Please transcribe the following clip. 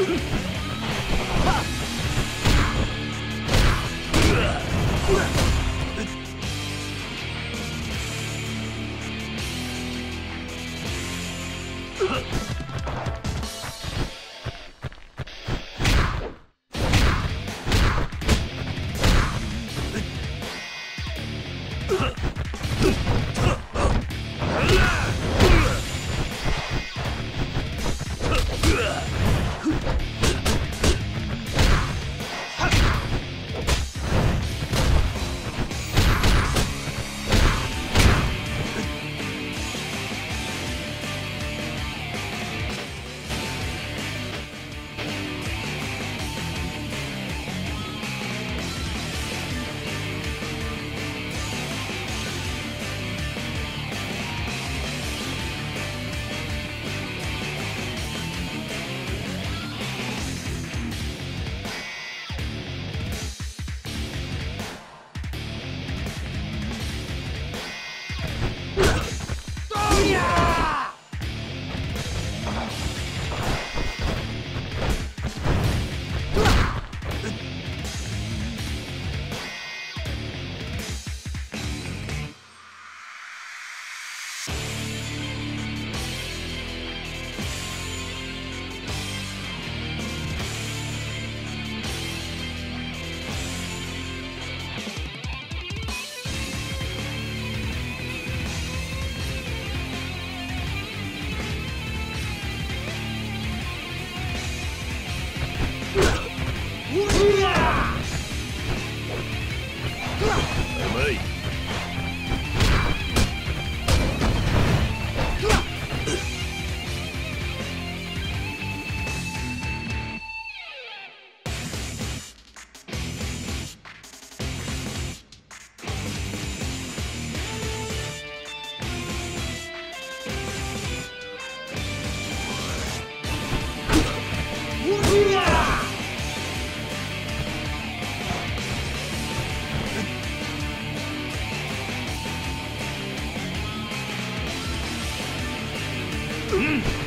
Ugh! Ура! Ah!